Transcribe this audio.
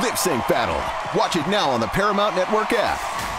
Lip Sync Battle. Watch it now on the Paramount Network app.